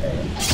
Okay.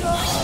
Huh?